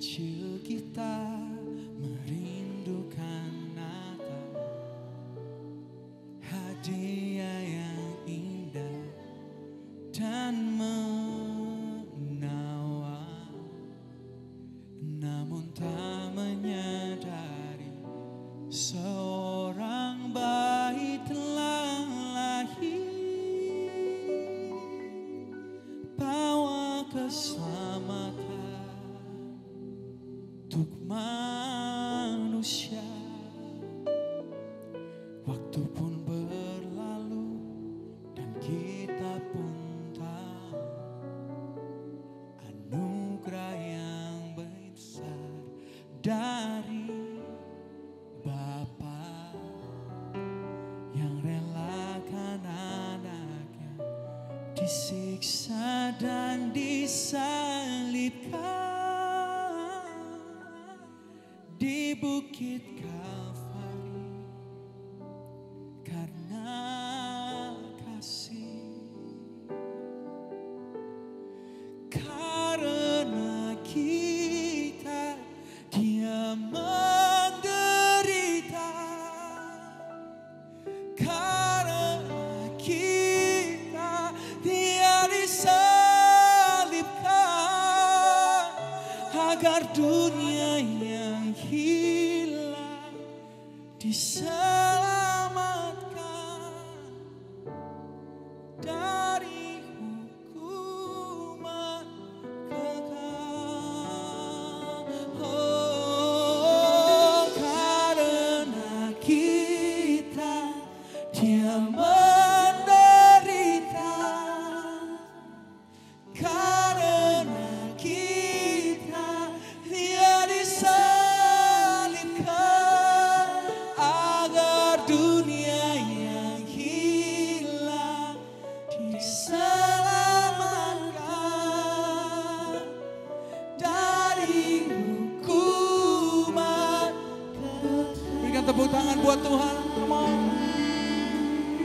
唱起歌。untuk manusia Waktu pun berlalu dan kita pun tahu Anugerah yang besar dari Bapa Yang relakan anaknya disiksa dan disalibkan. bukit Kalvari karena kasih. Karena kita dia menderita. Karena kita dia disalibkan. Agar dunia yang hidup You serve.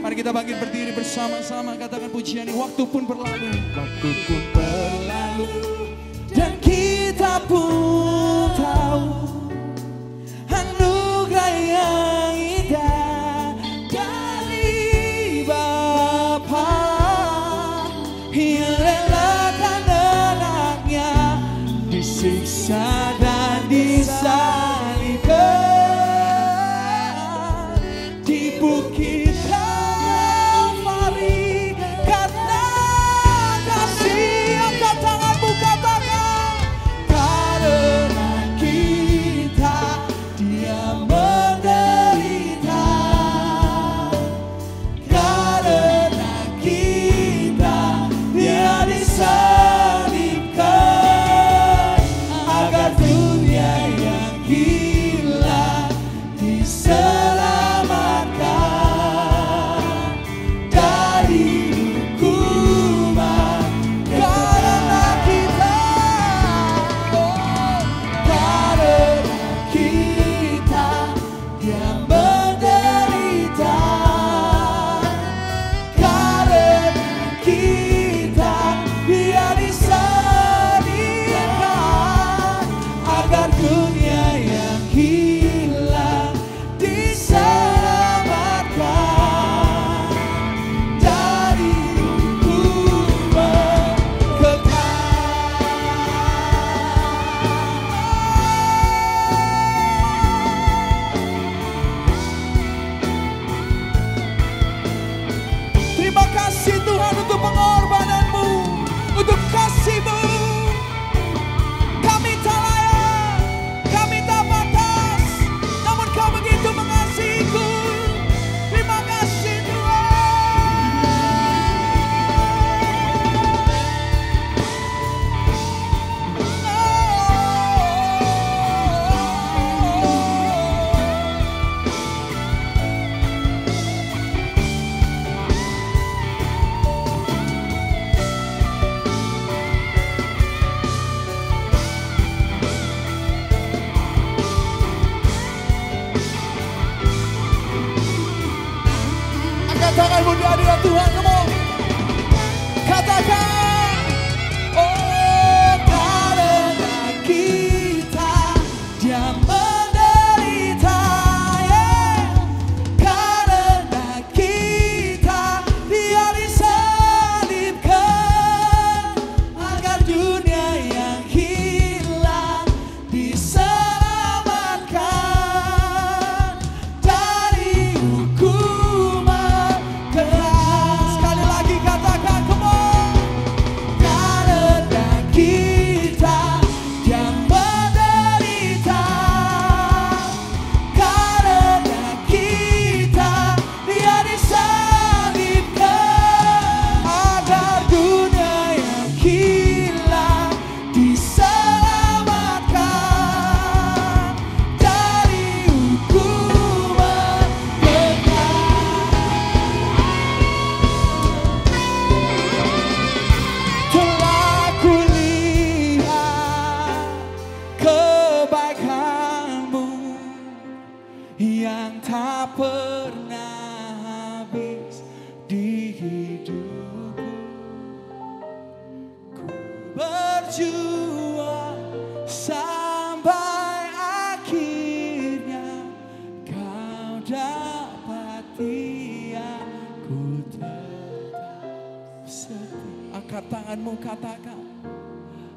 Mari kita bangkit berdiri bersama-sama katakan pujian ini waktu pun berlalu. Waktu pun berlalu dan kita pun Simon! Tuhan berjuang sampai akhirnya kau dapati aku tetap setia. Angkat tanganmu katakan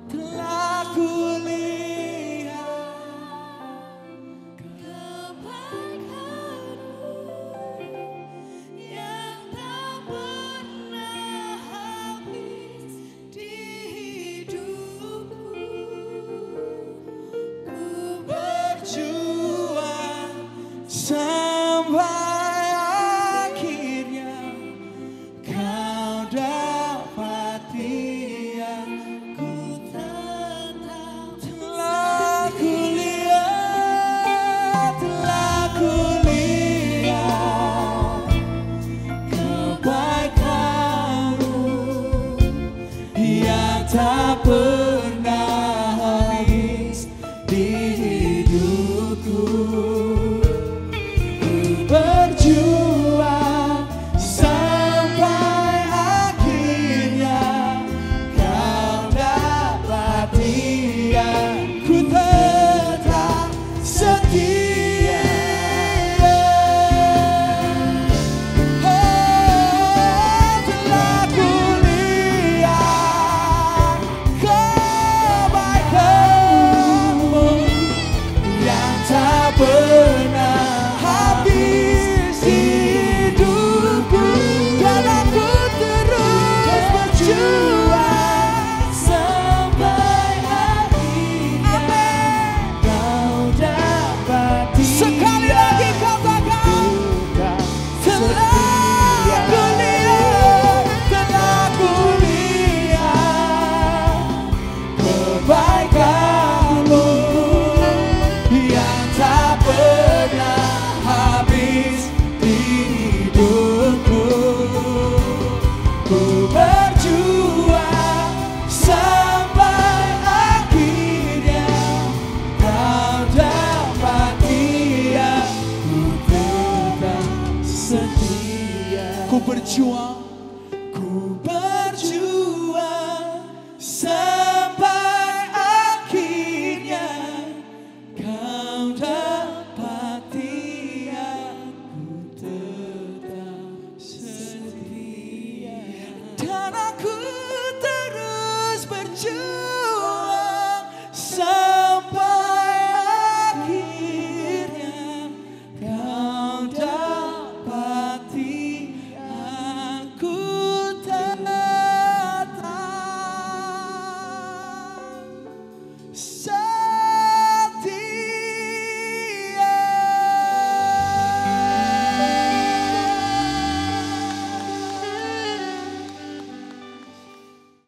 telah ku but it's you are.